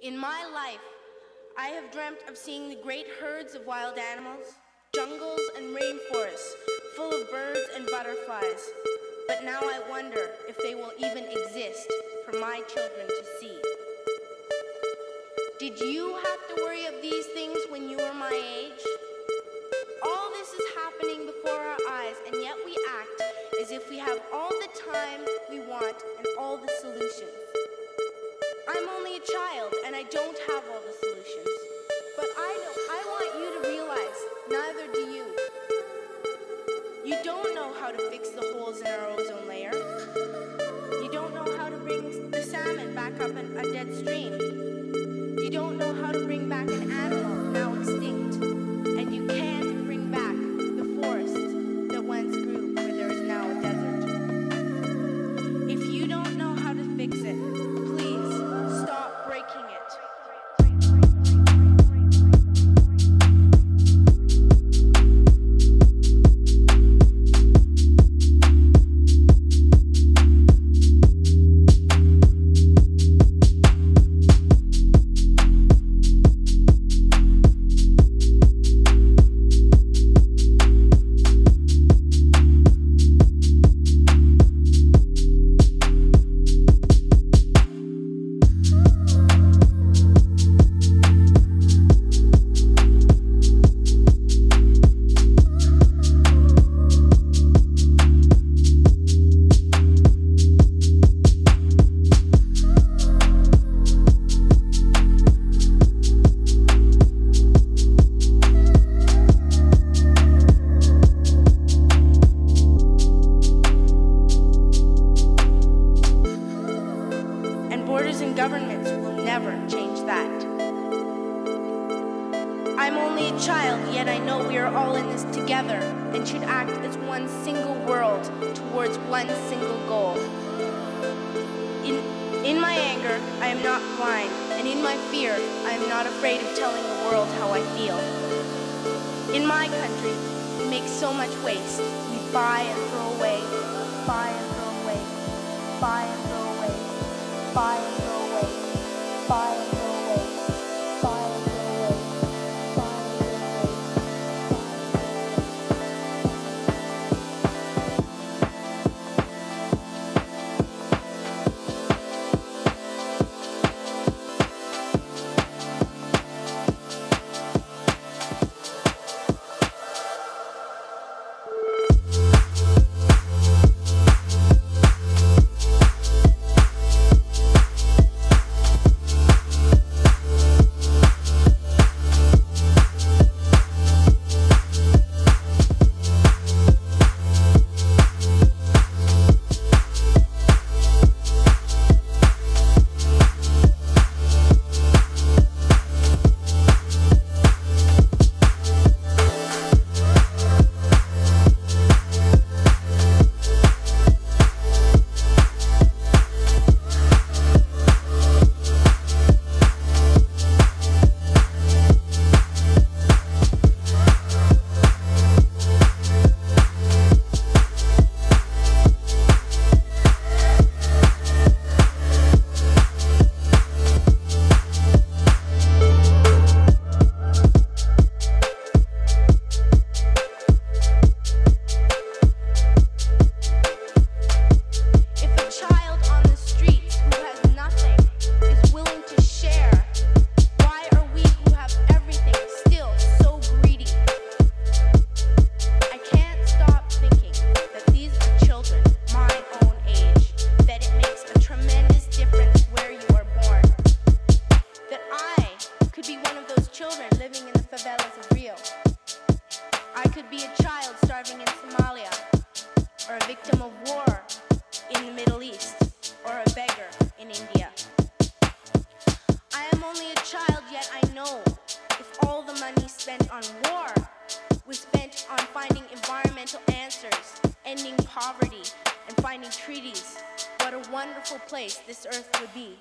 In my life, I have dreamt of seeing the great herds of wild animals, jungles and rainforests full of birds and butterflies. But now I wonder if they will even exist for my children to see. Did you have to worry of these things when you were my age? All this is happening before our eyes, and yet we act as if we have all the time we want and all the solutions. I'm only a child, and I don't have all the solutions. But I know I want you to realize neither do you. You don't know how to fix the holes in our ozone layer. You don't know how to bring the salmon back up in a dead stream. You don't know how to bring back an animal now extinct. Governments will never change that. I'm only a child, yet I know we are all in this together and should act as one single world towards one single goal. In, in my anger, I am not blind, and in my fear, I am not afraid of telling the world how I feel. In my country, we make so much waste. We buy and throw away, buy and throw away, buy and throw away, buy and throw away, buy favelas of Rio. I could be a child starving in Somalia or a victim of war in the Middle East, or a beggar in India. I am only a child, yet I know if all the money spent on war was spent on finding environmental answers, ending poverty, and finding treaties, what a wonderful place this earth would be.